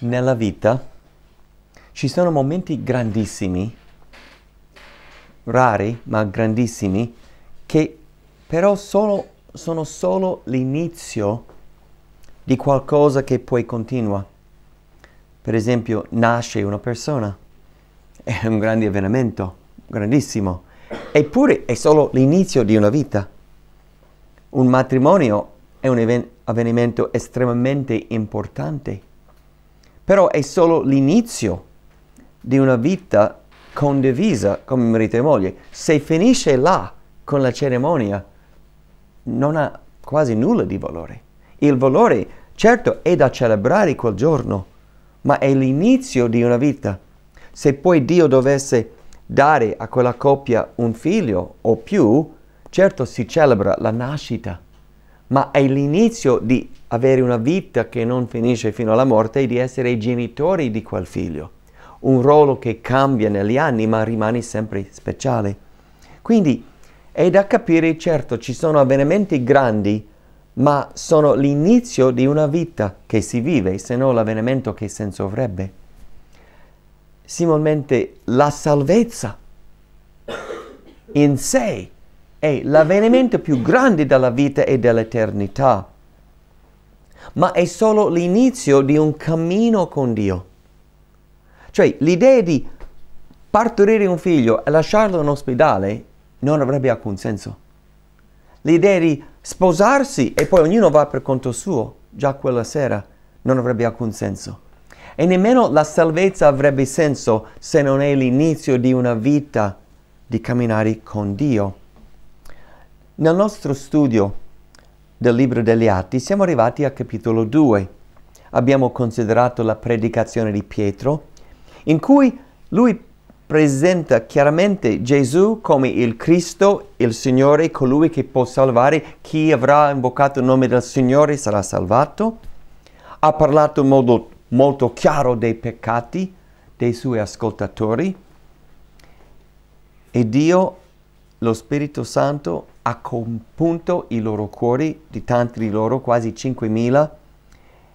nella vita ci sono momenti grandissimi, rari ma grandissimi, che però sono, sono solo l'inizio di qualcosa che poi continua. Per esempio, nasce una persona, è un grande avvenimento, grandissimo, eppure è solo l'inizio di una vita. Un matrimonio è un avvenimento estremamente importante, però è solo l'inizio di una vita condivisa come marito e moglie. Se finisce là con la cerimonia, non ha quasi nulla di valore. Il valore, certo, è da celebrare quel giorno, ma è l'inizio di una vita. Se poi Dio dovesse dare a quella coppia un figlio o più, certo si celebra la nascita, ma è l'inizio di avere una vita che non finisce fino alla morte e di essere i genitori di quel figlio. Un ruolo che cambia negli anni ma rimane sempre speciale. Quindi è da capire, certo, ci sono avvenimenti grandi, ma sono l'inizio di una vita che si vive, se no l'avvenimento che senso avrebbe. Similmente la salvezza in sé è l'avvenimento più grande della vita e dell'eternità, ma è solo l'inizio di un cammino con Dio. Cioè l'idea di partorire un figlio e lasciarlo in ospedale non avrebbe alcun senso. L'idea di sposarsi e poi ognuno va per conto suo, già quella sera, non avrebbe alcun senso. E nemmeno la salvezza avrebbe senso se non è l'inizio di una vita di camminare con Dio. Nel nostro studio del libro degli Atti siamo arrivati al capitolo 2. Abbiamo considerato la predicazione di Pietro, in cui lui presenta chiaramente Gesù come il Cristo, il Signore, colui che può salvare. Chi avrà invocato il nome del Signore sarà salvato. Ha parlato in modo molto chiaro dei peccati dei suoi ascoltatori. E Dio, lo Spirito Santo, ha compunto i loro cuori, di tanti di loro, quasi 5.000,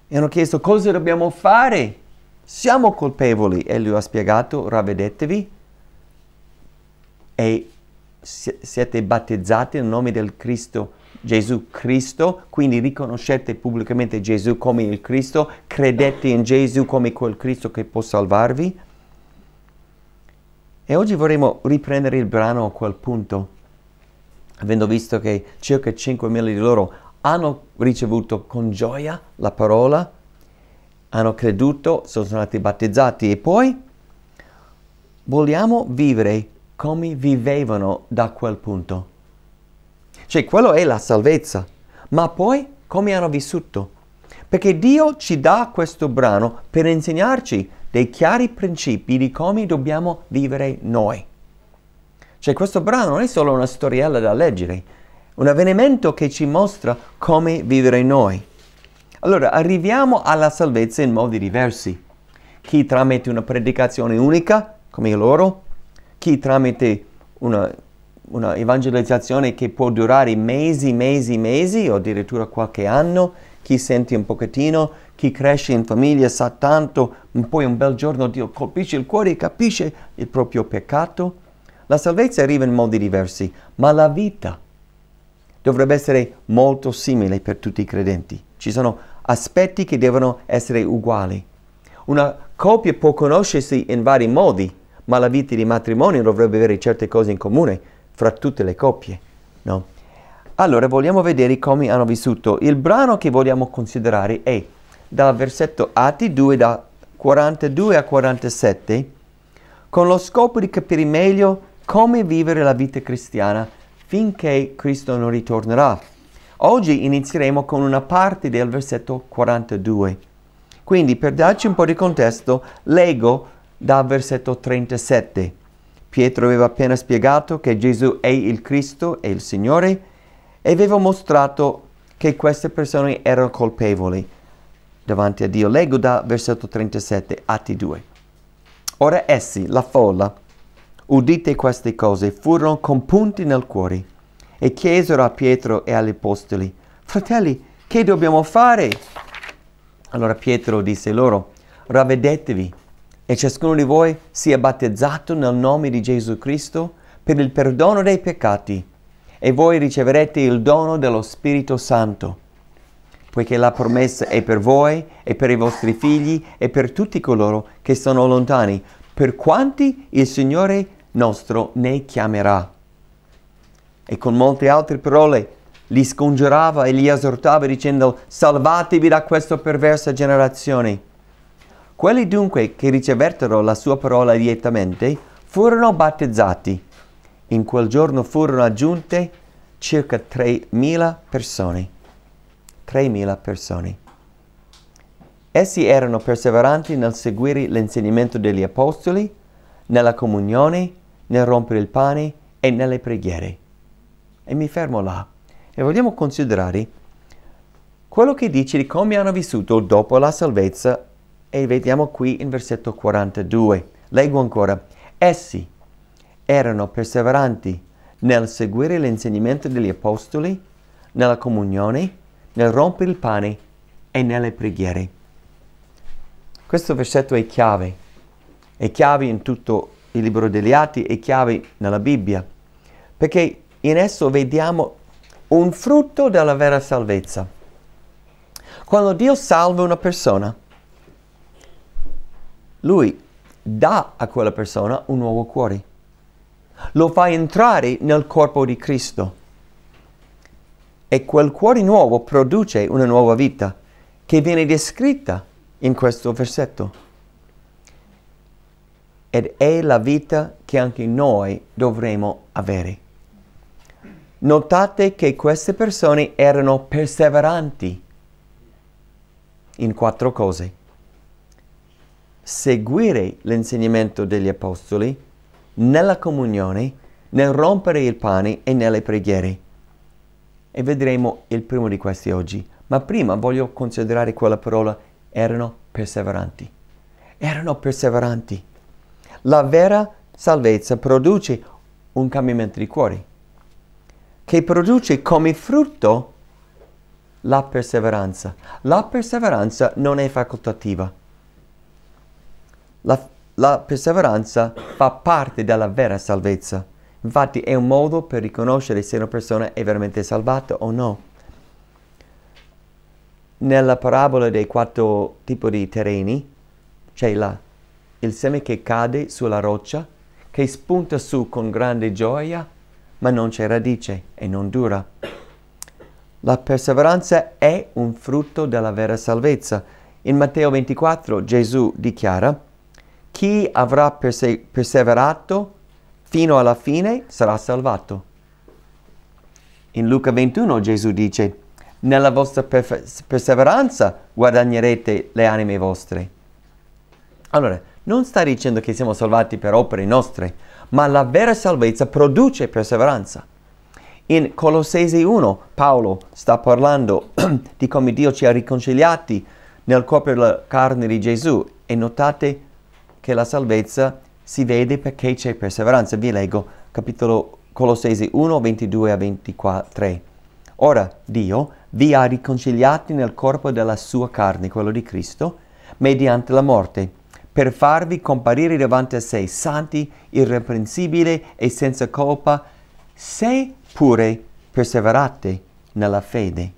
e hanno chiesto cosa dobbiamo fare? Siamo colpevoli. E lui ha spiegato, ravvedetevi e siete battezzati nel nome del Cristo Gesù Cristo, quindi riconoscete pubblicamente Gesù come il Cristo, credete in Gesù come quel Cristo che può salvarvi. E oggi vorremmo riprendere il brano a quel punto, avendo visto che circa 5.000 di loro hanno ricevuto con gioia la parola, hanno creduto, sono stati battezzati e poi vogliamo vivere come vivevano da quel punto. Cioè, quello è la salvezza. Ma poi come hanno vissuto? Perché Dio ci dà questo brano per insegnarci dei chiari principi di come dobbiamo vivere noi. Cioè, questo brano non è solo una storiella da leggere, un avvenimento che ci mostra come vivere noi. Allora, arriviamo alla salvezza in modi diversi. Chi tramite una predicazione unica, come loro, chi tramite una, una evangelizzazione che può durare mesi, mesi, mesi o addirittura qualche anno, chi sente un pochettino, chi cresce in famiglia sa tanto, poi un bel giorno Dio colpisce il cuore e capisce il proprio peccato. La salvezza arriva in modi diversi, ma la vita dovrebbe essere molto simile per tutti i credenti. Ci sono aspetti che devono essere uguali. Una coppia può conoscersi in vari modi, ma la vita di matrimonio dovrebbe avere certe cose in comune fra tutte le coppie, no? Allora vogliamo vedere come hanno vissuto. Il brano che vogliamo considerare è dal versetto Atti 2 da 42 a 47 con lo scopo di capire meglio come vivere la vita cristiana finché Cristo non ritornerà. Oggi inizieremo con una parte del versetto 42. Quindi per darci un po' di contesto, leggo dal versetto 37. Pietro aveva appena spiegato che Gesù è il Cristo, è il Signore, e aveva mostrato che queste persone erano colpevoli davanti a Dio. Leggo dal versetto 37, Atti 2. Ora essi, la folla, udite queste cose, furono compunti nel cuore e chiesero a Pietro e agli apostoli, fratelli, che dobbiamo fare? Allora Pietro disse loro, ravvedetevi e ciascuno di voi sia battezzato nel nome di Gesù Cristo per il perdono dei peccati e voi riceverete il dono dello Spirito Santo, poiché la promessa è per voi e per i vostri figli e per tutti coloro che sono lontani, per quanti il Signore nostro ne chiamerà. E con molte altre parole li scongiurava e li esortava dicendo salvatevi da questa perversa generazione. Quelli dunque che ricevettero la sua parola direttamente furono battezzati. In quel giorno furono aggiunte circa 3.000 persone. 3.000 persone. Essi erano perseveranti nel seguire l'insegnamento degli apostoli, nella comunione, nel rompere il pane e nelle preghiere. E mi fermo là. E vogliamo considerare quello che dice di come hanno vissuto dopo la salvezza e vediamo qui in versetto 42. Leggo ancora. Essi erano perseveranti nel seguire l'insegnamento degli apostoli, nella comunione, nel rompere il pane e nelle preghiere. Questo versetto è chiave, è chiave in tutto il libro degli Atti, è chiave nella Bibbia, perché in esso vediamo un frutto della vera salvezza. Quando Dio salva una persona, Lui dà a quella persona un nuovo cuore. Lo fa entrare nel corpo di Cristo. E quel cuore nuovo produce una nuova vita che viene descritta in questo versetto. Ed è la vita che anche noi dovremo avere. Notate che queste persone erano perseveranti in quattro cose. Seguire l'insegnamento degli apostoli, nella comunione, nel rompere il pane e nelle preghiere. E vedremo il primo di questi oggi. Ma prima voglio considerare quella parola, erano perseveranti. Erano perseveranti. La vera salvezza produce un cambiamento di cuore che produce come frutto la perseveranza. La perseveranza non è facoltativa. La, la perseveranza fa parte della vera salvezza. Infatti è un modo per riconoscere se una persona è veramente salvata o no. Nella parabola dei quattro tipi di terreni c'è la, il seme che cade sulla roccia, che spunta su con grande gioia ma non c'è radice e non dura. La perseveranza è un frutto della vera salvezza. In Matteo 24 Gesù dichiara, chi avrà perse- perseverato fino alla fine sarà salvato. In Luca 21 Gesù dice, nella vostra perseveranza guadagnerete le anime vostre. Allora, non sta dicendo che siamo salvati per opere nostre, ma la vera salvezza produce perseveranza. In Colossesi 1 Paolo sta parlando di come Dio ci ha riconciliati nel corpo della carne di Gesù e notate che la salvezza si vede perché c'è perseveranza. Vi leggo capitolo Colossesi 1, 22 a 24. Ora Dio vi ha riconciliati nel corpo della sua carne, quello di Cristo, mediante la morte per farvi comparire davanti a sé santi, irreprensibili e senza colpa, se pure perseverate nella fede,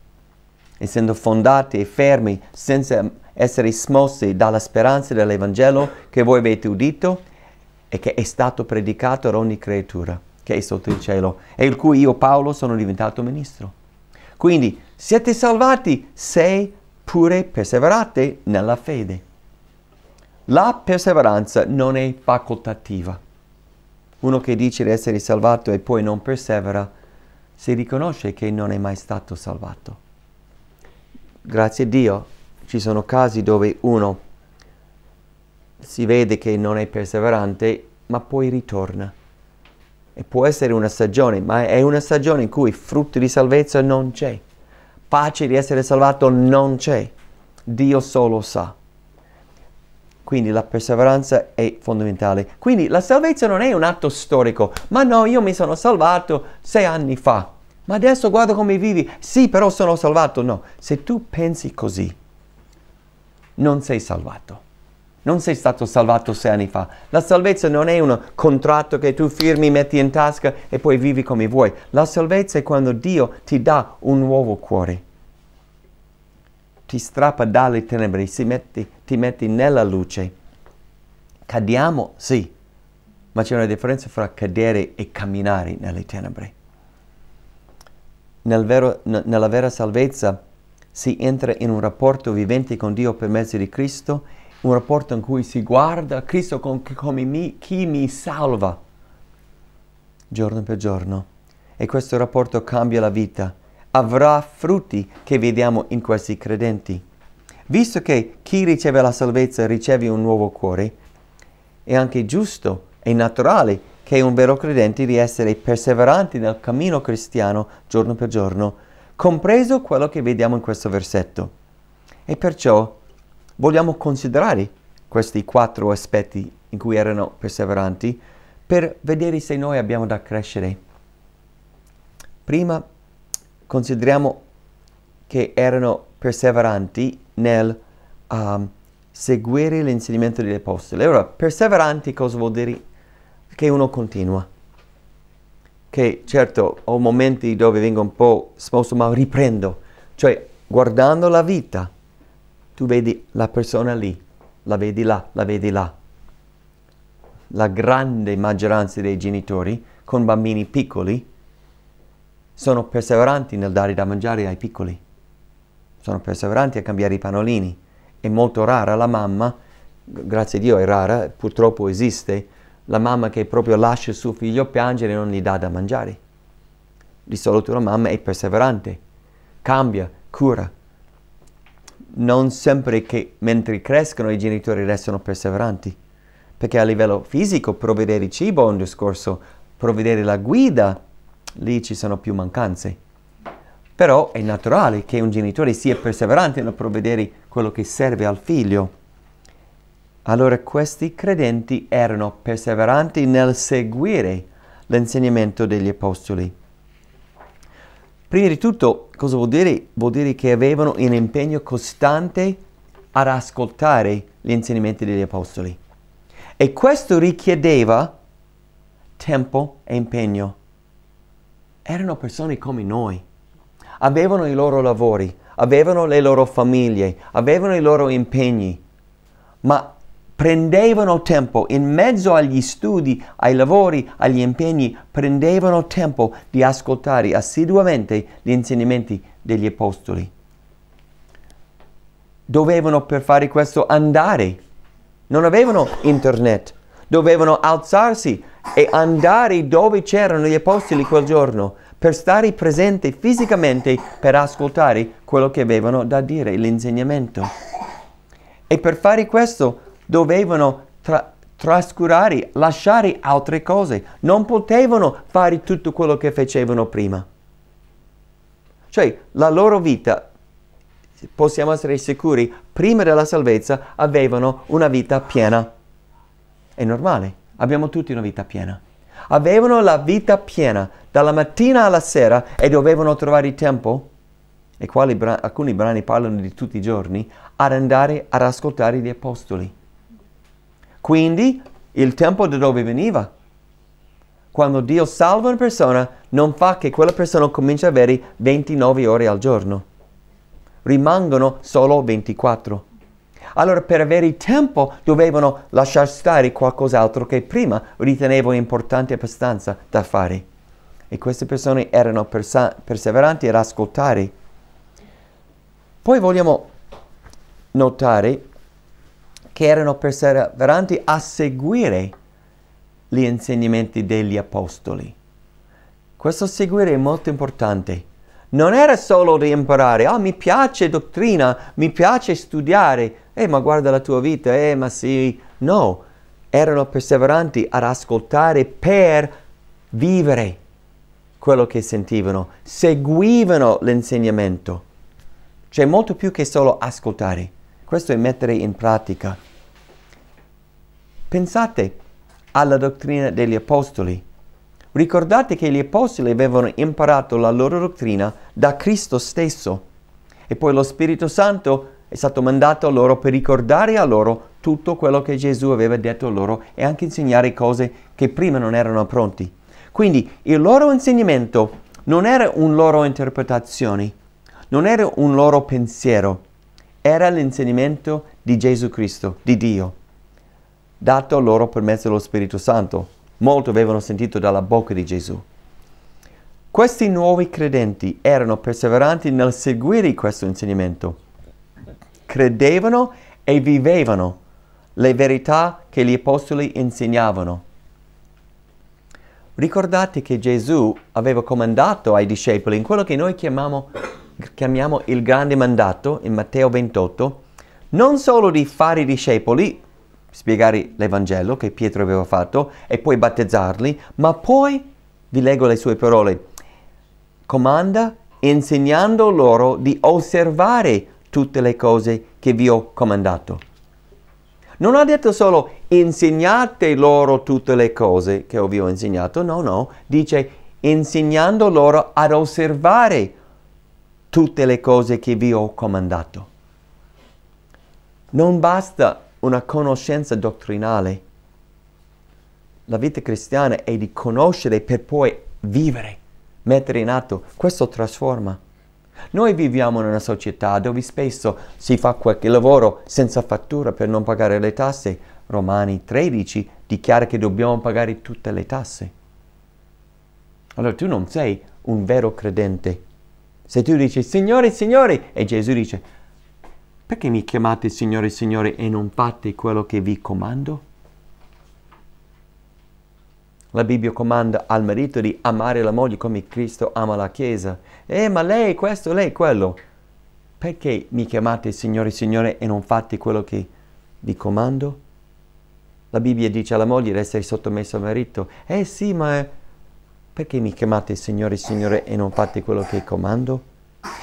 essendo fondati e fermi senza essere smossi dalla speranza dell'Evangelo che voi avete udito e che è stato predicato ad ogni creatura che è sotto il cielo e il cui io Paolo sono diventato ministro. Quindi siete salvati se pure perseverate nella fede. La perseveranza non è facoltativa. Uno che dice di essere salvato e poi non persevera, si riconosce che non è mai stato salvato. Grazie a Dio ci sono casi dove uno si vede che non è perseverante, ma poi ritorna. E può essere una stagione, ma è una stagione in cui frutto di salvezza non c'è. Pace di essere salvato non c'è. Dio solo sa. Quindi la perseveranza è fondamentale. Quindi la salvezza non è un atto storico, ma no, io mi sono salvato sei anni fa, ma adesso guarda come vivi. Sì, però sono salvato. No, se tu pensi così, non sei salvato. Non sei stato salvato sei anni fa. La salvezza non è un contratto che tu firmi, metti in tasca e poi vivi come vuoi. La salvezza è quando Dio ti dà un nuovo cuore. Ti strappa dalle tenebre, metti, ti metti nella luce. Cadiamo, sì, ma c'è una differenza fra cadere e camminare nelle tenebre. Nel vero, nella vera salvezza si entra in un rapporto vivente con Dio per mezzo di Cristo, un rapporto in cui si guarda Cristo come mi, chi mi salva giorno per giorno. E questo rapporto cambia la vita, avrà frutti che vediamo in questi credenti. Visto che chi riceve la salvezza riceve un nuovo cuore, è anche giusto e naturale che un vero credente di essere perseveranti nel cammino cristiano giorno per giorno, compreso quello che vediamo in questo versetto. E perciò vogliamo considerare questi quattro aspetti in cui erano perseveranti per vedere se noi abbiamo da crescere. Prima consideriamo che erano perseveranti nel um, seguire l'insegnamento degli apostoli. Allora, perseveranti cosa vuol dire? Che uno continua. Che certo ho momenti dove vengo un po' smosso, ma riprendo. Cioè, guardando la vita, tu vedi la persona lì, la vedi là, la vedi là. La grande maggioranza dei genitori con bambini piccoli sono perseveranti nel dare da mangiare ai piccoli. Sono perseveranti a cambiare i panolini è molto rara la mamma, grazie a Dio è rara, purtroppo esiste, la mamma che proprio lascia il suo figlio piangere e non gli dà da mangiare. Di solito la mamma è perseverante, cambia, cura. Non sempre che mentre crescono i genitori restano perseveranti, perché a livello fisico provvedere il cibo è un discorso, provvedere la guida, lì ci sono più mancanze. Però è naturale che un genitore sia perseverante nel provvedere quello che serve al figlio. Allora questi credenti erano perseveranti nel seguire l'insegnamento degli apostoli. Prima di tutto, cosa vuol dire? Vuol dire che avevano un impegno costante ad ascoltare gli insegnamenti degli apostoli. E questo richiedeva tempo e impegno. Erano persone come noi. Avevano i loro lavori, avevano le loro famiglie, avevano i loro impegni, ma prendevano tempo in mezzo agli studi, ai lavori, agli impegni, prendevano tempo di ascoltare assiduamente gli insegnamenti degli apostoli. Dovevano per fare questo andare, non avevano internet, dovevano alzarsi e andare dove c'erano gli apostoli quel giorno per stare presente fisicamente per ascoltare quello che avevano da dire, l'insegnamento. E per fare questo dovevano tra- trascurare, lasciare altre cose. Non potevano fare tutto quello che facevano prima. Cioè, la loro vita, possiamo essere sicuri, prima della salvezza avevano una vita piena. È normale, abbiamo tutti una vita piena. Avevano la vita piena dalla mattina alla sera e dovevano trovare tempo, e bra- alcuni brani parlano di tutti i giorni, ad andare ad ascoltare gli apostoli. Quindi il tempo da dove veniva? Quando Dio salva una persona, non fa che quella persona cominci ad avere 29 ore al giorno. Rimangono solo 24. Allora per avere tempo dovevano lasciare stare qualcos'altro che prima ritenevano importante abbastanza da fare. E queste persone erano persa- perseveranti ad ascoltare. Poi vogliamo notare che erano perseveranti a seguire gli insegnamenti degli apostoli. Questo seguire è molto importante. Non era solo di imparare, ah mi piace dottrina, mi piace studiare, eh ma guarda la tua vita, eh ma sì, no, erano perseveranti ad ascoltare per vivere quello che sentivano, seguivano l'insegnamento. C'è molto più che solo ascoltare, questo è mettere in pratica. Pensate alla dottrina degli apostoli. Ricordate che gli apostoli avevano imparato la loro dottrina da Cristo stesso e poi lo Spirito Santo è stato mandato loro per ricordare a loro tutto quello che Gesù aveva detto loro e anche insegnare cose che prima non erano pronti. Quindi il loro insegnamento non era un loro interpretazione, non era un loro pensiero, era l'insegnamento di Gesù Cristo, di Dio, dato loro per mezzo dello Spirito Santo. Molto avevano sentito dalla bocca di Gesù. Questi nuovi credenti erano perseveranti nel seguire questo insegnamento. Credevano e vivevano le verità che gli apostoli insegnavano. Ricordate che Gesù aveva comandato ai discepoli in quello che noi chiamiamo, chiamiamo il grande mandato in Matteo 28, non solo di fare i discepoli, spiegare l'Evangelo che Pietro aveva fatto e poi battezzarli, ma poi, vi leggo le sue parole, comanda insegnando loro di osservare tutte le cose che vi ho comandato. Non ha detto solo insegnate loro tutte le cose che vi ho insegnato, no, no, dice insegnando loro ad osservare tutte le cose che vi ho comandato. Non basta una conoscenza dottrinale. La vita cristiana è di conoscere per poi vivere mettere in atto, questo trasforma. Noi viviamo in una società dove spesso si fa qualche lavoro senza fattura per non pagare le tasse. Romani 13 dichiara che dobbiamo pagare tutte le tasse. Allora tu non sei un vero credente. Se tu dici Signore, Signore, e Gesù dice, perché mi chiamate Signore, Signore e non fate quello che vi comando? La Bibbia comanda al marito di amare la moglie come Cristo ama la Chiesa. Eh, ma lei questo, lei quello. Perché mi chiamate Signore, Signore e non fate quello che vi comando? La Bibbia dice alla moglie di essere sottomesso al marito. Eh sì, ma perché mi chiamate Signore, Signore e non fate quello che comando?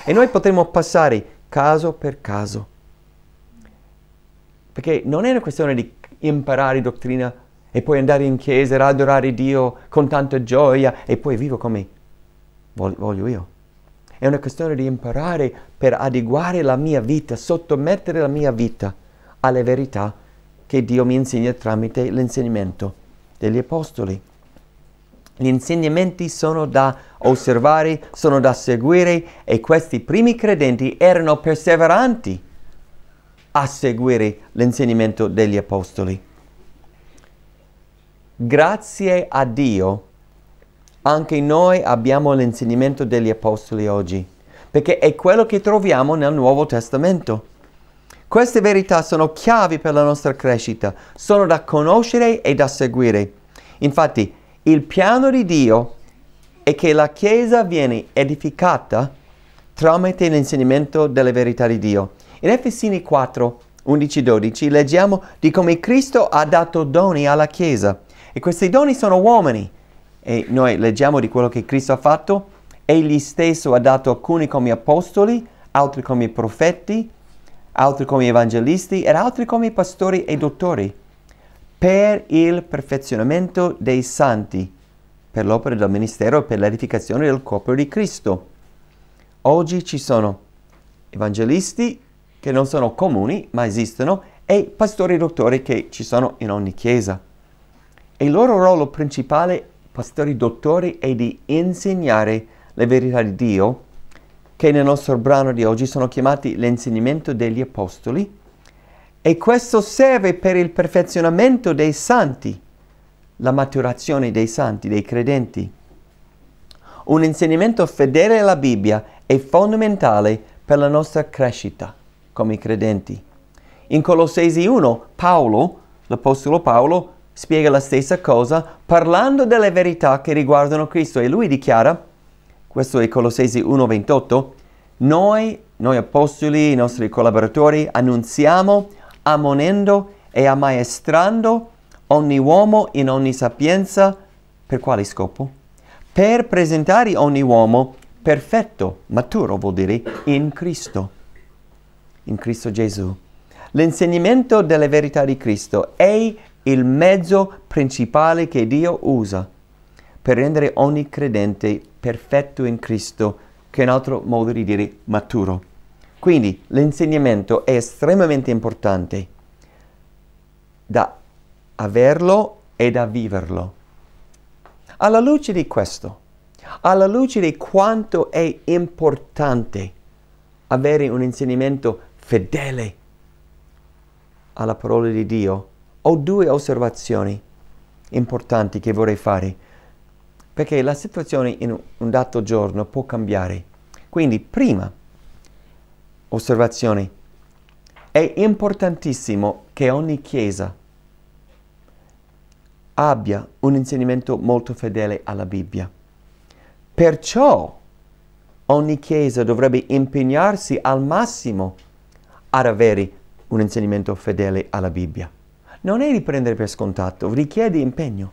E noi potremmo passare caso per caso. Perché non è una questione di imparare dottrina e poi andare in chiesa e adorare Dio con tanta gioia e poi vivo come voglio io. È una questione di imparare per adeguare la mia vita, sottomettere la mia vita alle verità che Dio mi insegna tramite l'insegnamento degli Apostoli. Gli insegnamenti sono da osservare, sono da seguire e questi primi credenti erano perseveranti a seguire l'insegnamento degli Apostoli. Grazie a Dio, anche noi abbiamo l'insegnamento degli Apostoli oggi, perché è quello che troviamo nel Nuovo Testamento. Queste verità sono chiavi per la nostra crescita, sono da conoscere e da seguire. Infatti, il piano di Dio è che la Chiesa viene edificata tramite l'insegnamento delle verità di Dio. In Efesini 4, 11-12 leggiamo di come Cristo ha dato doni alla Chiesa e questi doni sono uomini. E noi leggiamo di quello che Cristo ha fatto. Egli stesso ha dato alcuni come apostoli, altri come profeti, altri come evangelisti ed altri come pastori e dottori, per il perfezionamento dei santi, per l'opera del ministero e per l'edificazione del corpo di Cristo. Oggi ci sono evangelisti che non sono comuni, ma esistono, e pastori e dottori che ci sono in ogni chiesa. Il loro ruolo principale, pastori dottori, è di insegnare le verità di Dio, che nel nostro brano di oggi sono chiamati l'insegnamento degli apostoli, e questo serve per il perfezionamento dei santi, la maturazione dei santi, dei credenti. Un insegnamento fedele alla Bibbia è fondamentale per la nostra crescita come credenti. In Colossesi 1, Paolo, l'Apostolo Paolo, spiega la stessa cosa parlando delle verità che riguardano Cristo e lui dichiara, questo è Colossesi 1:28, noi, noi apostoli, i nostri collaboratori, annunziamo, ammonendo e ammaestrando ogni uomo in ogni sapienza, per quale scopo? Per presentare ogni uomo perfetto, maturo vuol dire in Cristo, in Cristo Gesù. L'insegnamento delle verità di Cristo è il mezzo principale che Dio usa per rendere ogni credente perfetto in Cristo, che è un altro modo di dire maturo. Quindi l'insegnamento è estremamente importante. da averlo e da viverlo. Alla luce di questo, alla luce di quanto è importante avere un insegnamento fedele alla parola di Dio, ho due osservazioni importanti che vorrei fare, perché la situazione in un dato giorno può cambiare. Quindi, prima osservazione, è importantissimo che ogni chiesa abbia un insegnamento molto fedele alla Bibbia. Perciò ogni chiesa dovrebbe impegnarsi al massimo ad avere un insegnamento fedele alla Bibbia. Non è di prendere per scontato, richiede impegno.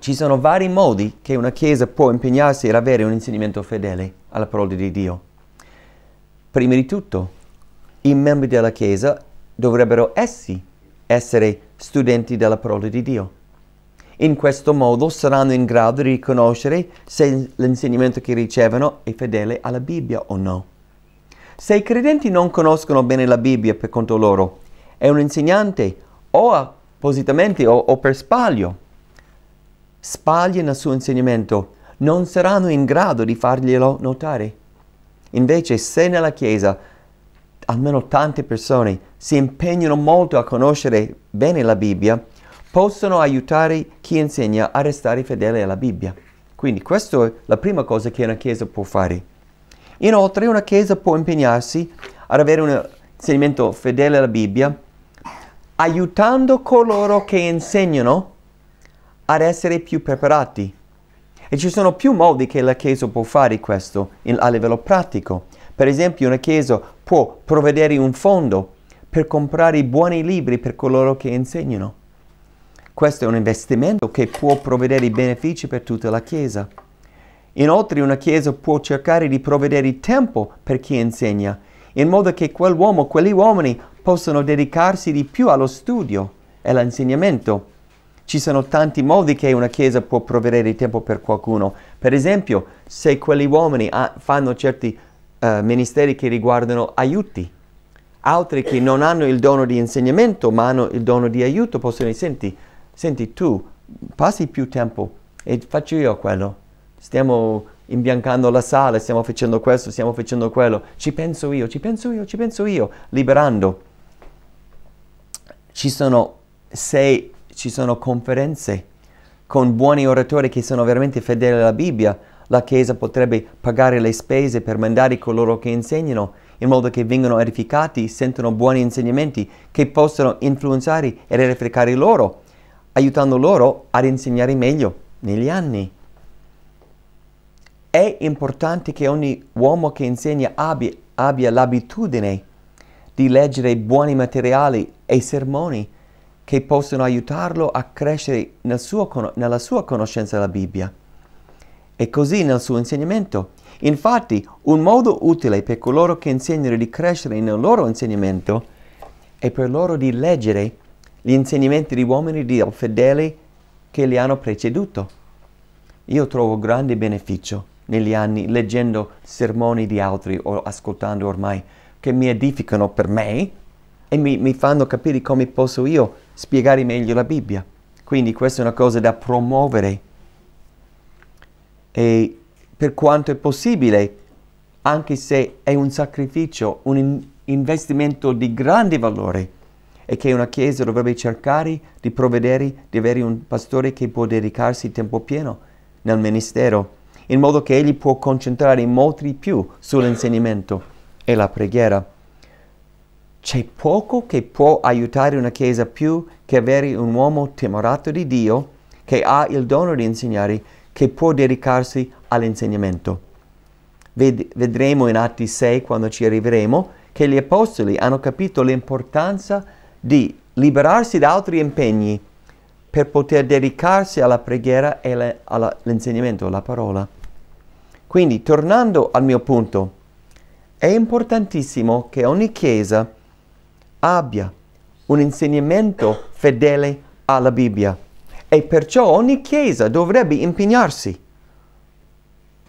Ci sono vari modi che una chiesa può impegnarsi ad avere un insegnamento fedele alla parola di Dio. Prima di tutto, i membri della chiesa dovrebbero essi essere studenti della parola di Dio. In questo modo saranno in grado di riconoscere se l'insegnamento che ricevono è fedele alla Bibbia o no. Se i credenti non conoscono bene la Bibbia per conto loro, è un insegnante o appositamente o, o per sbaglio sbaglia nel suo insegnamento, non saranno in grado di farglielo notare. Invece se nella Chiesa almeno tante persone si impegnano molto a conoscere bene la Bibbia, possono aiutare chi insegna a restare fedele alla Bibbia. Quindi questa è la prima cosa che una Chiesa può fare. Inoltre una Chiesa può impegnarsi ad avere un insegnamento fedele alla Bibbia, aiutando coloro che insegnano ad essere più preparati. E ci sono più modi che la Chiesa può fare questo in, a livello pratico. Per esempio una Chiesa può provvedere un fondo per comprare buoni libri per coloro che insegnano. Questo è un investimento che può provvedere benefici per tutta la Chiesa. Inoltre una Chiesa può cercare di provvedere tempo per chi insegna, in modo che quell'uomo, quegli uomini possano dedicarsi di più allo studio e all'insegnamento. Ci sono tanti modi che una Chiesa può provvedere tempo per qualcuno. Per esempio, se quegli uomini fanno certi uh, ministeri che riguardano aiuti. Altri che non hanno il dono di insegnamento ma hanno il dono di aiuto possono dire, senti, senti tu, passi più tempo e faccio io quello. Stiamo imbiancando la sala, stiamo facendo questo, stiamo facendo quello. Ci penso io, ci penso io, ci penso io, liberando. Ci sono, se ci sono conferenze con buoni oratori che sono veramente fedeli alla Bibbia, la Chiesa potrebbe pagare le spese per mandare coloro che insegnano in modo che vengano edificati, sentono buoni insegnamenti che possono influenzare ed edificare loro, aiutando loro ad insegnare meglio negli anni. È importante che ogni uomo che insegna abbia, abbia l'abitudine di leggere buoni materiali e sermoni che possono aiutarlo a crescere nel suo, nella sua conoscenza della Bibbia e così nel suo insegnamento. Infatti, un modo utile per coloro che insegnano di crescere nel loro insegnamento è per loro di leggere gli insegnamenti di uomini di fedeli che li hanno preceduto. Io trovo grande beneficio negli anni leggendo sermoni di altri o ascoltando ormai che mi edificano per me e mi, mi fanno capire come posso io spiegare meglio la Bibbia. Quindi questa è una cosa da promuovere e per quanto è possibile, anche se è un sacrificio, un in investimento di grande valore, e che una Chiesa dovrebbe cercare di provvedere di avere un pastore che può dedicarsi tempo pieno nel ministero, in modo che egli può concentrare molto di più sull'insegnamento e la preghiera. C'è poco che può aiutare una Chiesa più che avere un uomo timorato di Dio che ha il dono di insegnare che può dedicarsi all'insegnamento. Ved vedremo in Atti 6, quando ci arriveremo, che gli apostoli hanno capito l'importanza di liberarsi da altri impegni per poter dedicarsi alla preghiera e all'insegnamento, alla parola. Quindi, tornando al mio punto, è importantissimo che ogni Chiesa abbia un insegnamento fedele alla Bibbia. E perciò ogni chiesa dovrebbe impegnarsi.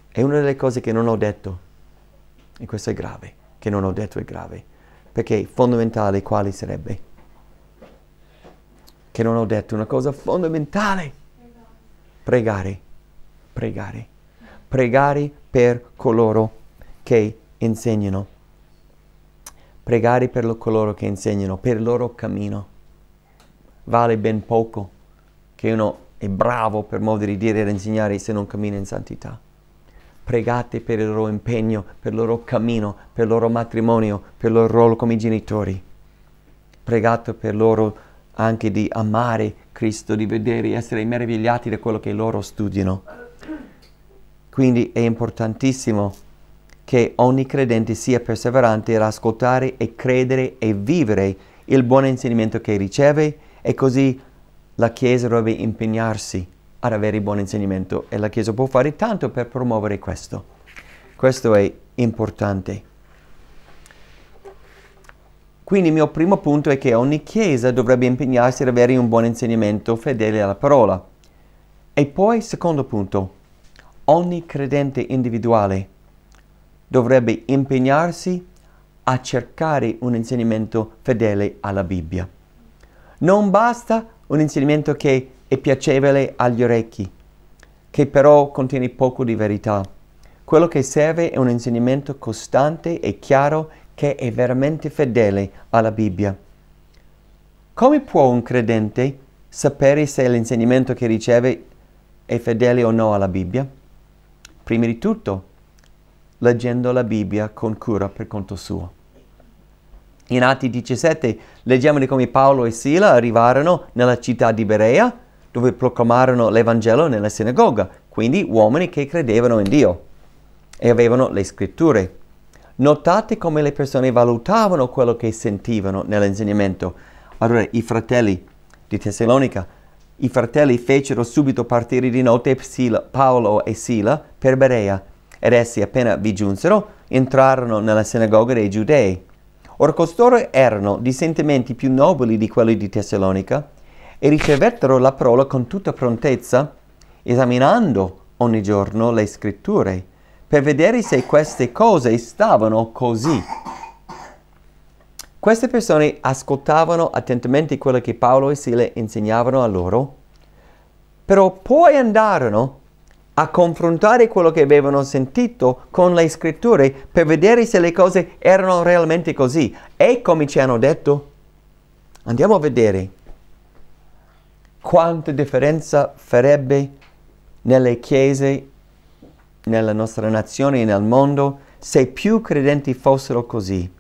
È una delle cose che non ho detto. E questo è grave. Che non ho detto è grave. Perché fondamentale quale sarebbe? che non ho detto, una cosa fondamentale. Pregare, pregare, pregare per coloro che insegnano. Pregare per coloro che insegnano, per il loro cammino. Vale ben poco che uno è bravo, per modo di dire, ad insegnare se non cammina in santità. Pregate per il loro impegno, per il loro cammino, per il loro matrimonio, per il loro ruolo come genitori. Pregate per loro anche di amare Cristo, di vedere, essere meravigliati da quello che loro studiano. Quindi è importantissimo che ogni credente sia perseverante ad ascoltare e credere e vivere il buon insegnamento che riceve e così la Chiesa dovrebbe impegnarsi ad avere il buon insegnamento e la Chiesa può fare tanto per promuovere questo. Questo è importante. Quindi il mio primo punto è che ogni Chiesa dovrebbe impegnarsi ad avere un buon insegnamento fedele alla parola. E poi, secondo punto, ogni credente individuale dovrebbe impegnarsi a cercare un insegnamento fedele alla Bibbia. Non basta un insegnamento che è piacevole agli orecchi, che però contiene poco di verità. Quello che serve è un insegnamento costante e chiaro che è veramente fedele alla Bibbia. Come può un credente sapere se l'insegnamento che riceve è fedele o no alla Bibbia? Prima di tutto, leggendo la Bibbia con cura per conto suo. In Atti 17 leggiamo di come Paolo e Sila arrivarono nella città di Berea, dove proclamarono l'Evangelo nella sinagoga, quindi uomini che credevano in Dio e avevano le scritture. Notate come le persone valutavano quello che sentivano nell'insegnamento. Allora i fratelli di Tessalonica, i fratelli fecero subito partire di notte Paolo e Sila per Berea ed essi appena vi giunsero entrarono nella sinagoga dei giudei. Ora costoro erano di sentimenti più nobili di quelli di Tessalonica e ricevettero la parola con tutta prontezza, esaminando ogni giorno le scritture per vedere se queste cose stavano così. Queste persone ascoltavano attentamente quello che Paolo e Sile insegnavano a loro, però poi andarono a confrontare quello che avevano sentito con le scritture per vedere se le cose erano realmente così. E come ci hanno detto? Andiamo a vedere quanta differenza farebbe nelle chiese nella nostra nazione e nel mondo se più credenti fossero così.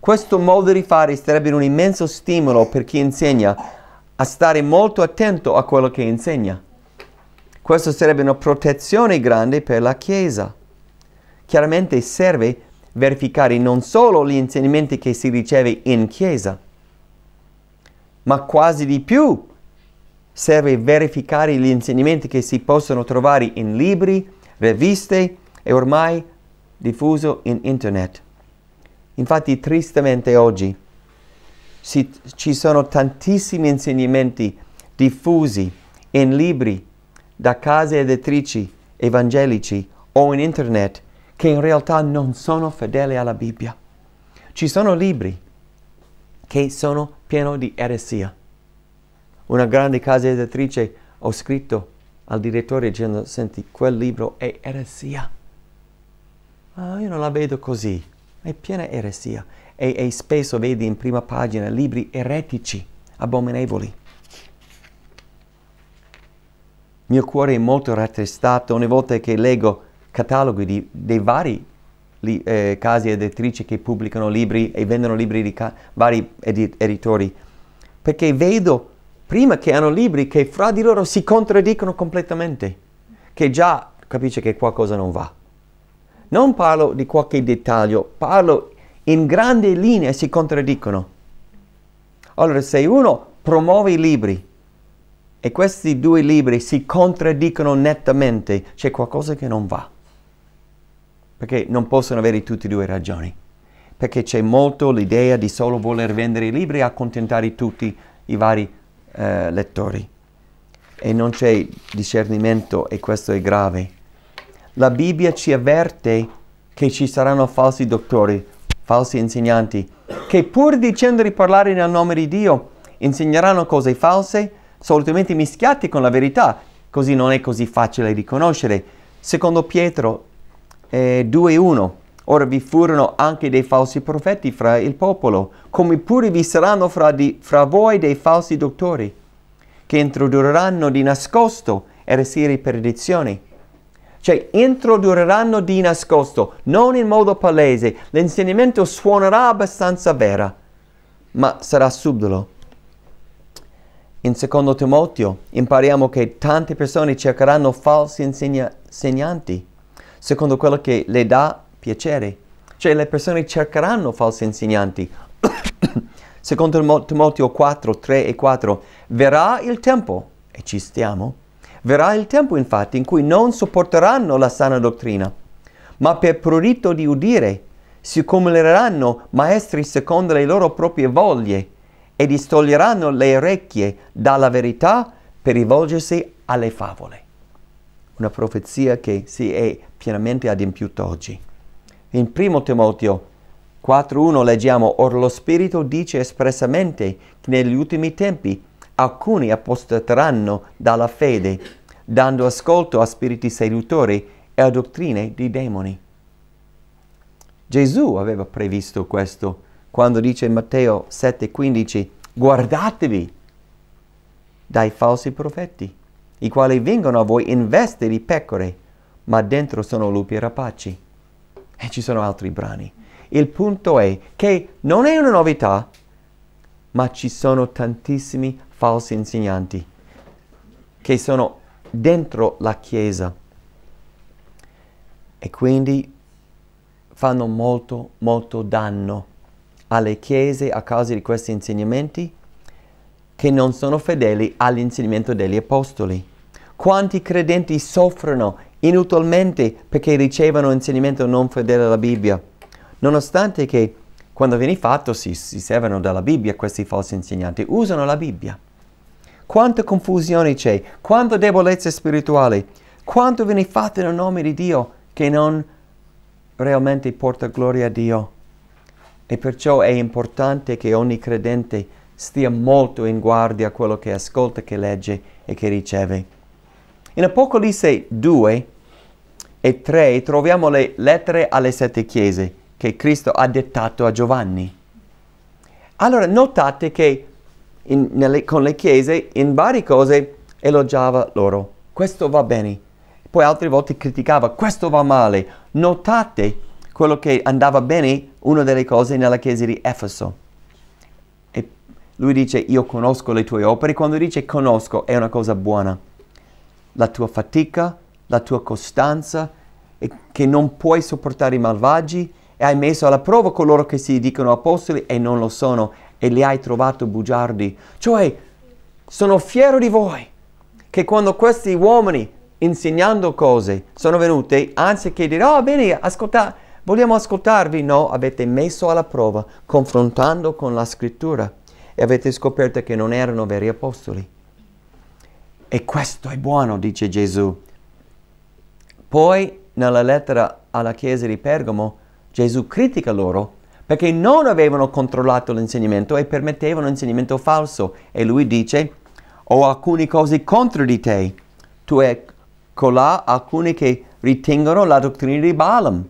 Questo modo di fare sarebbe un immenso stimolo per chi insegna a stare molto attento a quello che insegna. Questo sarebbe una protezione grande per la Chiesa. Chiaramente serve verificare non solo gli insegnamenti che si riceve in Chiesa, ma quasi di più serve verificare gli insegnamenti che si possono trovare in libri, riviste e ormai diffuso in internet. Infatti tristemente oggi si, ci sono tantissimi insegnamenti diffusi in libri da case editrici evangelici o in internet che in realtà non sono fedeli alla Bibbia. Ci sono libri che sono pieni di eresia. Una grande casa editrice ho scritto al direttore dicendo senti quel libro è eresia ah, io non la vedo così è piena eresia e, e spesso vedi in prima pagina libri eretici abominevoli mio cuore è molto rattristato ogni volta che leggo cataloghi di, dei vari li, eh, case editrici che pubblicano libri e vendono libri di vari edi- editori perché vedo prima che hanno libri che fra di loro si contraddicono completamente, che già capisce che qualcosa non va. Non parlo di qualche dettaglio, parlo in grandi linee si contraddicono. Allora, se uno promuove i libri e questi due libri si contraddicono nettamente, c'è qualcosa che non va. Perché non possono avere tutte e due ragioni. Perché c'è molto l'idea di solo voler vendere i libri e accontentare tutti i vari eh, lettori e non c'è discernimento e questo è grave. La Bibbia ci avverte che ci saranno falsi dottori, falsi insegnanti, che pur dicendo di parlare nel nome di Dio insegneranno cose false, solitamente mischiati con la verità, così non è così facile riconoscere. Secondo Pietro eh, 2.1 Ora vi furono anche dei falsi profeti fra il popolo, come pure vi saranno fra, di, fra voi dei falsi dottori, che introdurranno di nascosto eresie di perdizione. Cioè, introdurranno di nascosto, non in modo palese. L'insegnamento suonerà abbastanza vera, ma sarà subdolo. In secondo Timoteo impariamo che tante persone cercheranno falsi insegna- insegnanti, secondo quello che le dà piacere. Cioè le persone cercheranno falsi insegnanti. Secondo Timoteo 4, 3 e 4, verrà il tempo, e ci stiamo, verrà il tempo infatti in cui non sopporteranno la sana dottrina, ma per prurito di udire si accumuleranno maestri secondo le loro proprie voglie e distoglieranno le orecchie dalla verità per rivolgersi alle favole. Una profezia che si è pienamente adempiuta oggi. In 1 Timoteo 4.1 leggiamo, Or lo Spirito dice espressamente che negli ultimi tempi alcuni apostateranno dalla fede, dando ascolto a spiriti seduttori e a dottrine di demoni. Gesù aveva previsto questo quando dice in Matteo 7:15, guardatevi dai falsi profeti, i quali vengono a voi in veste di pecore, ma dentro sono lupi rapaci. E ci sono altri brani. Il punto è che non è una novità, ma ci sono tantissimi falsi insegnanti che sono dentro la Chiesa e quindi fanno molto, molto danno alle chiese a causa di questi insegnamenti che non sono fedeli all'insegnamento degli apostoli. Quanti credenti soffrono inutilmente perché ricevono insegnamento non fedele alla Bibbia, nonostante che quando viene fatto si, si servono della Bibbia questi falsi insegnanti, usano la Bibbia. Quanta confusione c'è, quanta debolezza spirituale, quanto viene fatto nel nome di Dio che non realmente porta gloria a Dio. E perciò è importante che ogni credente stia molto in guardia a quello che ascolta, che legge e che riceve. In Apocalisse 2 e 3 troviamo le lettere alle sette chiese che Cristo ha dettato a Giovanni. Allora notate che in, nelle, con le chiese in varie cose elogiava loro. Questo va bene. Poi altre volte criticava, questo va male. Notate quello che andava bene, una delle cose nella chiesa di Efeso. E lui dice, io conosco le tue opere. Quando dice conosco è una cosa buona la tua fatica, la tua costanza, che non puoi sopportare i malvagi e hai messo alla prova coloro che si dicono apostoli e non lo sono e li hai trovato bugiardi. Cioè, sono fiero di voi che quando questi uomini insegnando cose sono venuti, anziché dire, oh bene, ascolta, vogliamo ascoltarvi, no, avete messo alla prova, confrontando con la scrittura e avete scoperto che non erano veri apostoli. E questo è buono, dice Gesù. Poi nella lettera alla chiesa di Pergamo Gesù critica loro perché non avevano controllato l'insegnamento e permettevano l'insegnamento falso. E lui dice, ho alcune cose contro di te. Tu hai colà alcuni che ritengono la dottrina di Balaam,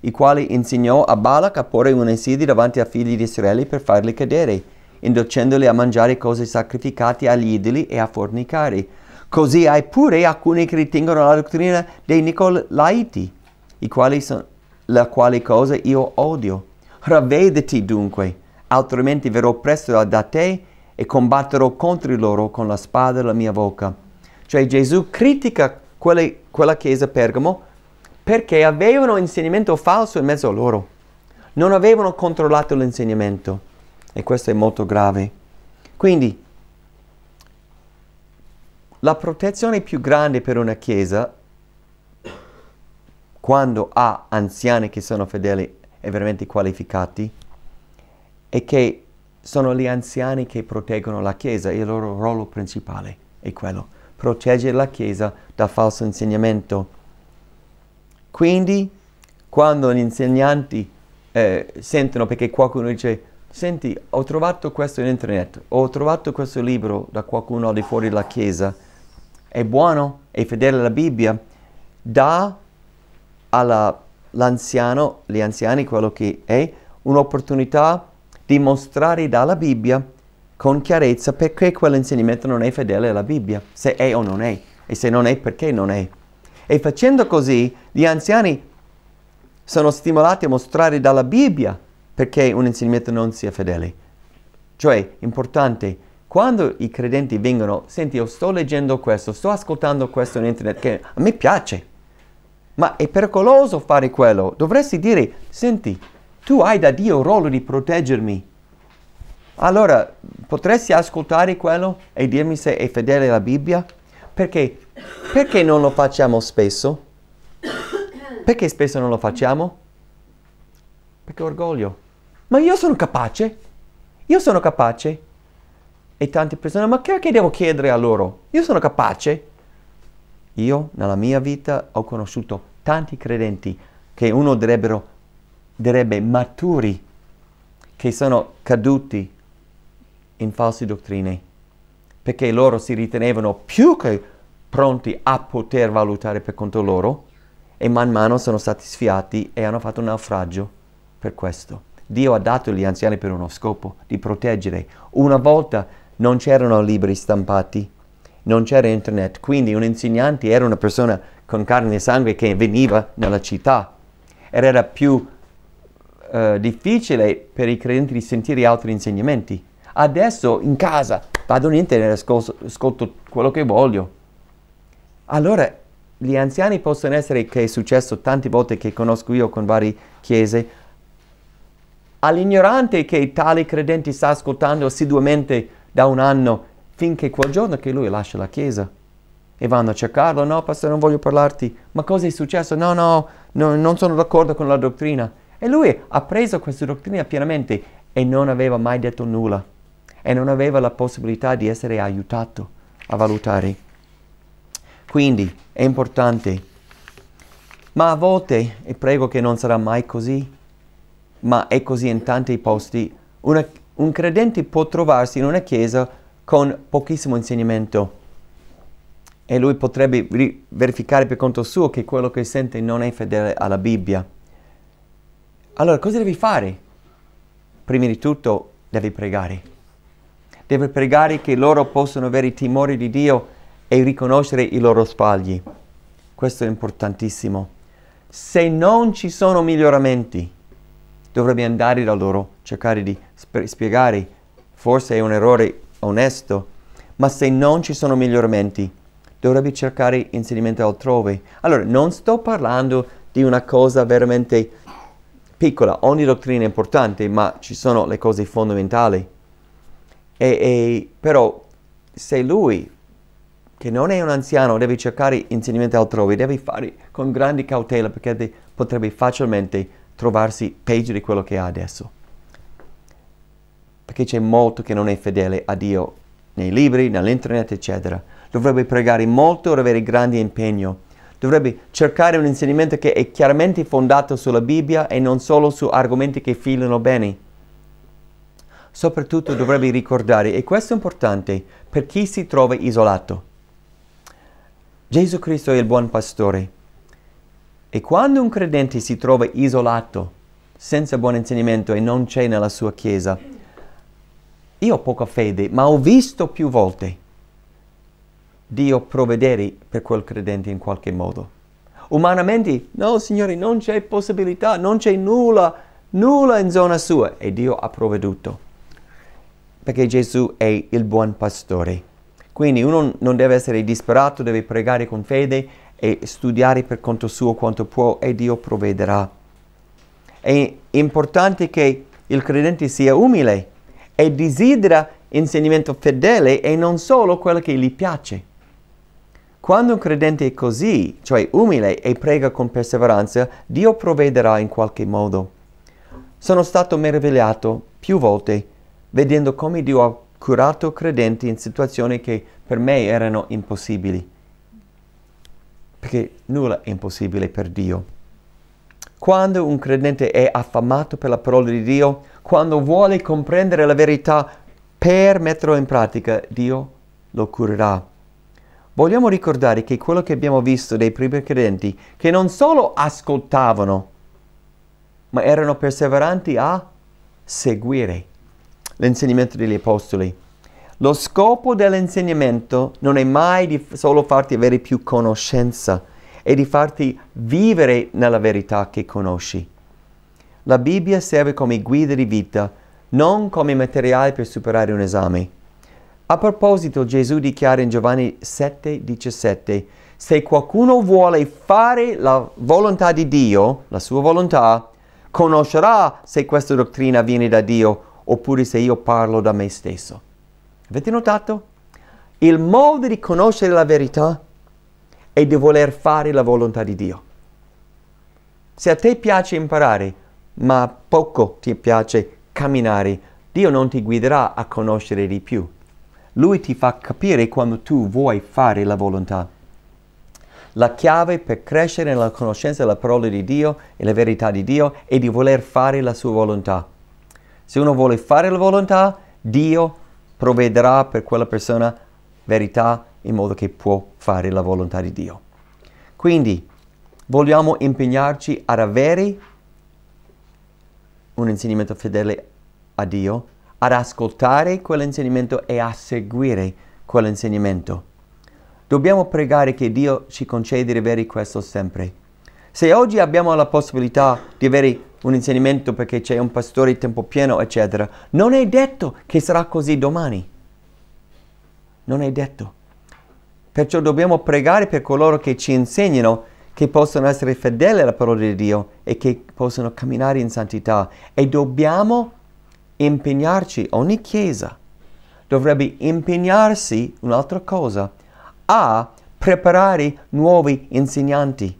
i quali insegnò a Balak a porre un insidio davanti ai figli di Israele per farli cadere inducendoli a mangiare cose sacrificate agli idoli e a fornicare. Così hai pure alcuni che ritengono la dottrina dei Nicolaiti, sono, la quale cosa io odio. Ravvediti dunque, altrimenti verrò presto da te e combatterò contro loro con la spada della mia bocca. Cioè Gesù critica quelle, quella chiesa Pergamo perché avevano insegnamento falso in mezzo a loro. Non avevano controllato l'insegnamento e questo è molto grave. Quindi la protezione più grande per una chiesa quando ha anziani che sono fedeli e veramente qualificati è che sono gli anziani che proteggono la chiesa il loro ruolo principale è quello, proteggere la chiesa da falso insegnamento. Quindi quando gli insegnanti eh, sentono perché qualcuno dice senti, ho trovato questo in internet, ho trovato questo libro da qualcuno al di fuori della chiesa, è buono, è fedele alla Bibbia, dà all'anziano, gli anziani, quello che è, un'opportunità di mostrare dalla Bibbia con chiarezza perché quell'insegnamento non è fedele alla Bibbia, se è o non è, e se non è perché non è. E facendo così, gli anziani sono stimolati a mostrare dalla Bibbia perché un insegnamento non sia fedele. Cioè, importante, quando i credenti vengono, senti, io sto leggendo questo, sto ascoltando questo in internet, che a me piace, ma è pericoloso fare quello. Dovresti dire, senti, tu hai da Dio il ruolo di proteggermi. Allora, potresti ascoltare quello e dirmi se è fedele alla Bibbia? Perché? Perché non lo facciamo spesso? Perché spesso non lo facciamo? Perché orgoglio ma io sono capace, io sono capace. E tante persone, ma che, che devo chiedere a loro? Io sono capace. Io nella mia vita ho conosciuto tanti credenti che uno direbbero, direbbe maturi, che sono caduti in false dottrine, perché loro si ritenevano più che pronti a poter valutare per conto loro e man mano sono stati sfiati e hanno fatto un naufragio per questo. Dio ha dato gli anziani per uno scopo, di proteggere. Una volta non c'erano libri stampati, non c'era internet, quindi un insegnante era una persona con carne e sangue che veniva nella città. Ed era più uh, difficile per i credenti di sentire altri insegnamenti. Adesso in casa vado in internet e ascolto quello che voglio. Allora gli anziani possono essere, che è successo tante volte che conosco io con varie chiese, all'ignorante che tale credente sta ascoltando assiduamente da un anno finché quel giorno che lui lascia la chiesa e vanno a cercarlo, no pastore non voglio parlarti, ma cosa è successo? No, no, no, non sono d'accordo con la dottrina. E lui ha preso questa dottrina pienamente e non aveva mai detto nulla e non aveva la possibilità di essere aiutato a valutare. Quindi è importante, ma a volte, e prego che non sarà mai così, ma è così in tanti posti, una, un credente può trovarsi in una chiesa con pochissimo insegnamento e lui potrebbe verificare per conto suo che quello che sente non è fedele alla Bibbia. Allora cosa devi fare? Prima di tutto devi pregare. Devi pregare che loro possano avere timore di Dio e riconoscere i loro sbagli. Questo è importantissimo. Se non ci sono miglioramenti, dovrebbe andare da loro, cercare di spiegare, forse è un errore onesto, ma se non ci sono miglioramenti, dovrebbe cercare insegnamento altrove. Allora, non sto parlando di una cosa veramente piccola, ogni dottrina è importante, ma ci sono le cose fondamentali. E, e, però se lui, che non è un anziano, deve cercare insegnamento altrove, deve fare con grande cautela perché potrebbe facilmente trovarsi peggio di quello che ha adesso. Perché c'è molto che non è fedele a Dio nei libri, nell'internet, eccetera. Dovrebbe pregare molto e avere grande impegno. Dovrebbe cercare un insegnamento che è chiaramente fondato sulla Bibbia e non solo su argomenti che filano bene. Soprattutto dovrebbe ricordare, e questo è importante, per chi si trova isolato. Gesù Cristo è il buon pastore e quando un credente si trova isolato, senza buon insegnamento e non c'è nella sua chiesa, io ho poca fede, ma ho visto più volte Dio provvedere per quel credente in qualche modo. Umanamente, no Signore, non c'è possibilità, non c'è nulla, nulla in zona sua e Dio ha provveduto. Perché Gesù è il buon pastore. Quindi uno non deve essere disperato, deve pregare con fede e studiare per conto suo quanto può e Dio provvederà. È importante che il credente sia umile e desidera insegnamento fedele e non solo quello che gli piace. Quando un credente è così, cioè umile e prega con perseveranza, Dio provvederà in qualche modo. Sono stato meravigliato più volte vedendo come Dio ha curato credenti in situazioni che per me erano impossibili perché nulla è impossibile per Dio. Quando un credente è affamato per la parola di Dio, quando vuole comprendere la verità per metterlo in pratica, Dio lo curerà. Vogliamo ricordare che quello che abbiamo visto dei primi credenti, che non solo ascoltavano, ma erano perseveranti a seguire l'insegnamento degli apostoli. Lo scopo dell'insegnamento non è mai di solo farti avere più conoscenza, è di farti vivere nella verità che conosci. La Bibbia serve come guida di vita, non come materiale per superare un esame. A proposito, Gesù dichiara in Giovanni 7:17, se qualcuno vuole fare la volontà di Dio, la sua volontà, conoscerà se questa dottrina viene da Dio oppure se io parlo da me stesso. Avete notato? Il modo di conoscere la verità è di voler fare la volontà di Dio. Se a te piace imparare, ma poco ti piace camminare, Dio non ti guiderà a conoscere di più. Lui ti fa capire quando tu vuoi fare la volontà. La chiave per crescere nella conoscenza della parola di Dio e la verità di Dio è di voler fare la sua volontà. Se uno vuole fare la volontà, Dio provvederà per quella persona verità in modo che può fare la volontà di Dio. Quindi vogliamo impegnarci ad avere un insegnamento fedele a Dio, ad ascoltare quell'insegnamento e a seguire quell'insegnamento. Dobbiamo pregare che Dio ci conceda di avere questo sempre. Se oggi abbiamo la possibilità di avere un insegnamento perché c'è un pastore di tempo pieno, eccetera, non è detto che sarà così domani. Non è detto. Perciò dobbiamo pregare per coloro che ci insegnano che possono essere fedeli alla parola di Dio e che possono camminare in santità. E dobbiamo impegnarci, ogni chiesa dovrebbe impegnarsi, un'altra cosa, a preparare nuovi insegnanti,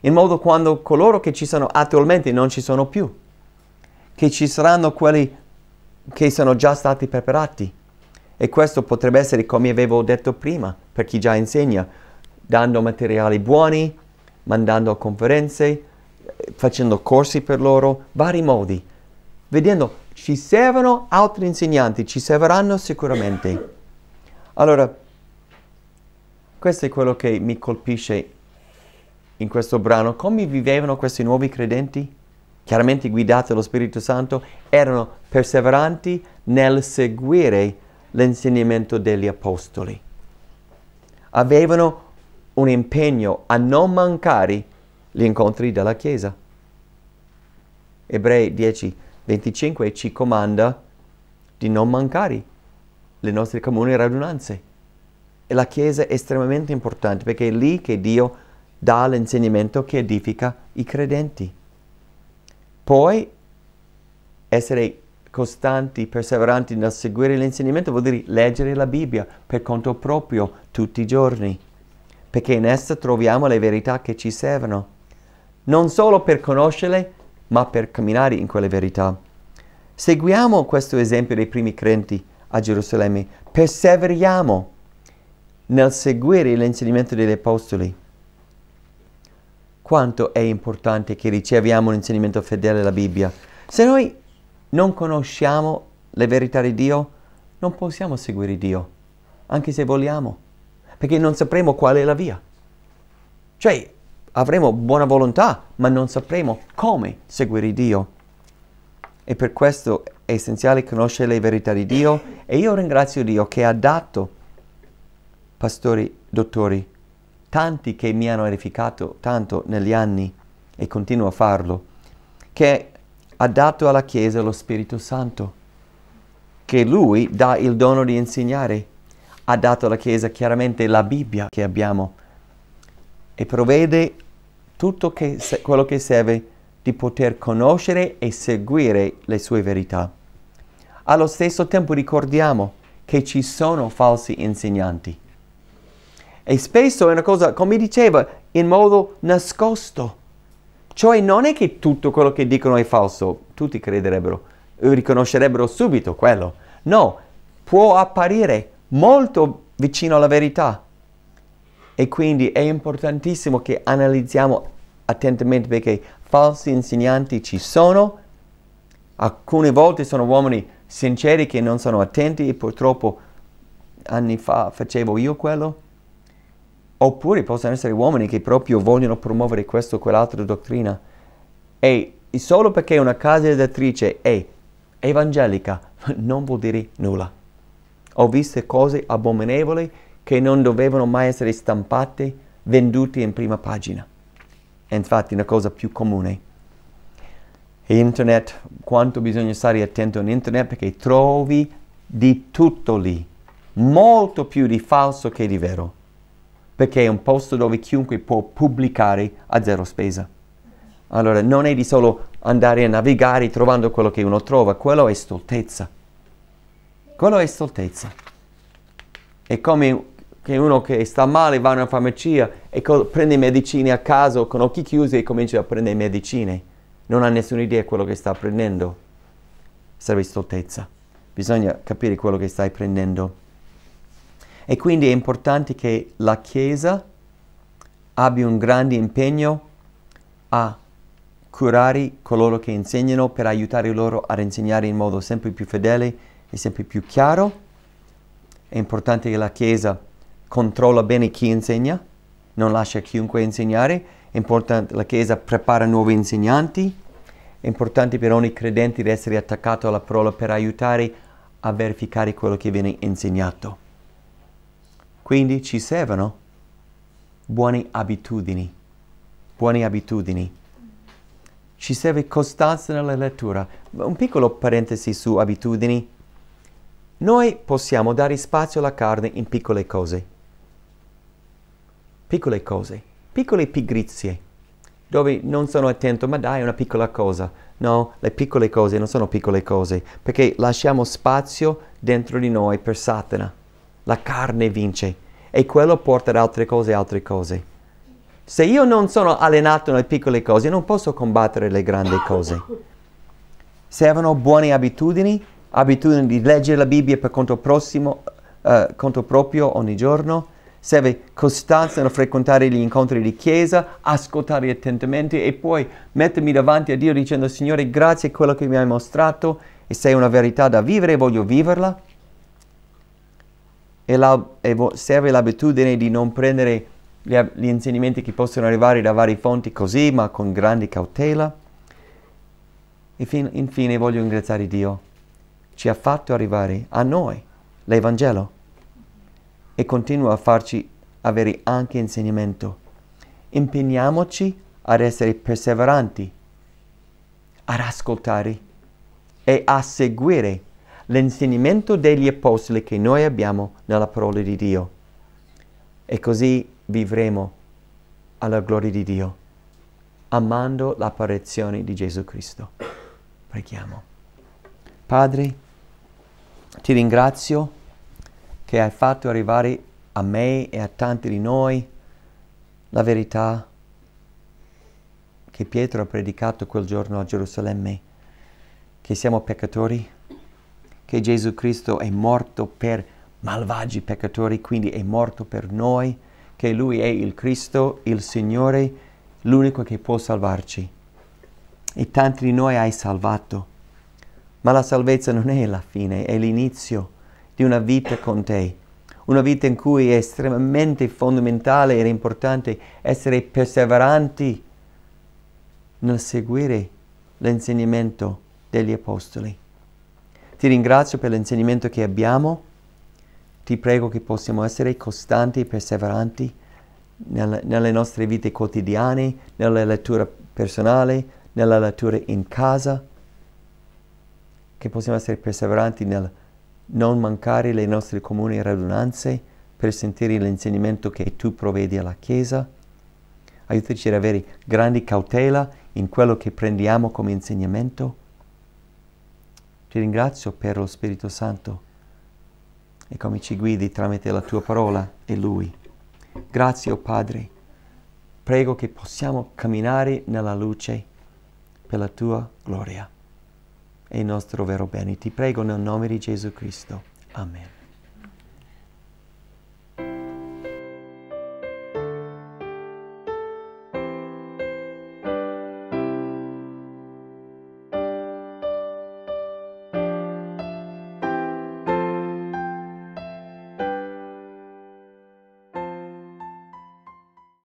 in modo quando coloro che ci sono attualmente non ci sono più, che ci saranno quelli che sono già stati preparati. E questo potrebbe essere, come avevo detto prima, per chi già insegna, dando materiali buoni, mandando conferenze, facendo corsi per loro, vari modi. Vedendo, ci servono altri insegnanti, ci serviranno sicuramente. Allora, questo è quello che mi colpisce in questo brano. Come vivevano questi nuovi credenti? Chiaramente guidati dallo Spirito Santo, erano perseveranti nel seguire l'insegnamento degli apostoli. Avevano un impegno a non mancare gli incontri della Chiesa. Ebrei 10, 25 ci comanda di non mancare le nostre comuni radunanze. E la Chiesa è estremamente importante perché è lì che Dio dà l'insegnamento che edifica i credenti. Poi essere costanti, perseveranti nel seguire l'insegnamento vuol dire leggere la Bibbia per conto proprio tutti i giorni, perché in essa troviamo le verità che ci servono, non solo per conoscerle, ma per camminare in quelle verità. Seguiamo questo esempio dei primi credenti a Gerusalemme, perseveriamo nel seguire l'insegnamento degli apostoli. Quanto è importante che riceviamo un insegnamento fedele alla Bibbia. Se noi non conosciamo le verità di Dio, non possiamo seguire Dio, anche se vogliamo, perché non sapremo qual è la via. Cioè, avremo buona volontà, ma non sapremo come seguire Dio. E per questo è essenziale conoscere le verità di Dio e io ringrazio Dio che ha dato pastori, dottori, tanti che mi hanno edificato tanto negli anni e continuo a farlo, che ha dato alla Chiesa lo Spirito Santo, che Lui dà il dono di insegnare, ha dato alla Chiesa chiaramente la Bibbia che abbiamo e provvede tutto che, quello che serve di poter conoscere e seguire le sue verità. Allo stesso tempo ricordiamo che ci sono falsi insegnanti e spesso è una cosa, come diceva, in modo nascosto. Cioè non è che tutto quello che dicono è falso, tutti crederebbero, riconoscerebbero subito quello. No, può apparire molto vicino alla verità. E quindi è importantissimo che analizziamo attentamente perché falsi insegnanti ci sono, alcune volte sono uomini sinceri che non sono attenti e purtroppo anni fa facevo io quello. Oppure possono essere uomini che proprio vogliono promuovere questa o quell'altra dottrina. E solo perché una casa editrice è evangelica non vuol dire nulla. Ho visto cose abominevoli che non dovevano mai essere stampate, vendute in prima pagina. È infatti una cosa più comune. Internet, quanto bisogna stare attento in internet perché trovi di tutto lì, molto più di falso che di vero, perché è un posto dove chiunque può pubblicare a zero spesa. Allora non è di solo andare a navigare trovando quello che uno trova, quello è stoltezza. Quello è stoltezza. È come che uno che sta male va in una farmacia e prende medicine a caso con occhi chiusi e comincia a prendere medicine. Non ha nessuna idea di quello che sta prendendo. Serve stoltezza. Bisogna capire quello che stai prendendo. E quindi è importante che la Chiesa abbia un grande impegno a curare coloro che insegnano per aiutare loro ad insegnare in modo sempre più fedele e sempre più chiaro. È importante che la Chiesa controlla bene chi insegna, non lascia chiunque insegnare. È importante che la Chiesa prepara nuovi insegnanti. È importante per ogni credente di essere attaccato alla parola per aiutare a verificare quello che viene insegnato. Quindi ci servono buone abitudini. Buone abitudini ci serve costanza nella lettura. Un piccolo parentesi su abitudini. Noi possiamo dare spazio alla carne in piccole cose. Piccole cose, piccole pigrizie, dove non sono attento, ma dai, è una piccola cosa. No, le piccole cose non sono piccole cose, perché lasciamo spazio dentro di noi per Satana. La carne vince e quello porta ad altre cose e altre cose. Se io non sono allenato nelle piccole cose, non posso combattere le grandi cose. Servono buone abitudini, abitudini di leggere la Bibbia per conto, prossimo, uh, conto proprio ogni giorno. Serve costanza nel frequentare gli incontri di chiesa, ascoltare attentamente e poi mettermi davanti a Dio dicendo Signore grazie a quello che mi hai mostrato e se è una verità da vivere voglio viverla. E, la, e serve l'abitudine di non prendere gli, gli insegnamenti che possono arrivare da varie fonti così, ma con grande cautela. E fin, infine voglio ringraziare Dio. Ci ha fatto arrivare a noi l'Evangelo e continua a farci avere anche insegnamento. Impegniamoci ad essere perseveranti, ad ascoltare e a seguire l'insegnamento degli apostoli che noi abbiamo nella parola di Dio. E così vivremo alla gloria di Dio, amando l'apparizione di Gesù Cristo. Preghiamo. Padre, ti ringrazio che hai fatto arrivare a me e a tanti di noi la verità che Pietro ha predicato quel giorno a Gerusalemme, che siamo peccatori, che Gesù Cristo è morto per malvagi peccatori, quindi è morto per noi, che Lui è il Cristo, il Signore, l'unico che può salvarci. E tanti di noi hai salvato. Ma la salvezza non è la fine, è l'inizio di una vita con te. Una vita in cui è estremamente fondamentale ed importante essere perseveranti nel seguire l'insegnamento degli Apostoli. Ti ringrazio per l'insegnamento che abbiamo ti prego che possiamo essere costanti e perseveranti nel, nelle nostre vite quotidiane, nella lettura personale, nella lettura in casa, che possiamo essere perseveranti nel non mancare le nostre comuni radunanze per sentire l'insegnamento che tu provvedi alla Chiesa. Aiutaci ad avere grande cautela in quello che prendiamo come insegnamento. Ti ringrazio per lo Spirito Santo e come ci guidi tramite la tua parola e Lui. Grazie, oh Padre. Prego che possiamo camminare nella luce per la tua gloria e il nostro vero bene. Ti prego nel nome di Gesù Cristo. Amen.